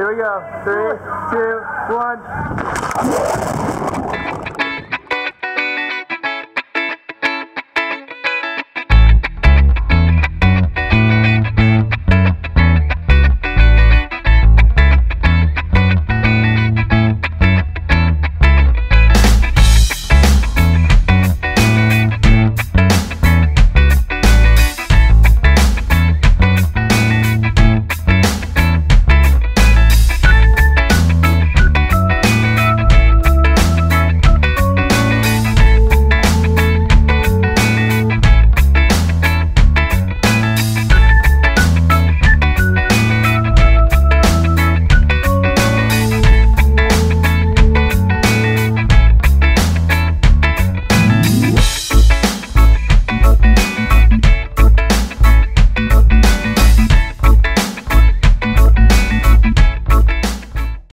Here we go. Three, two, one.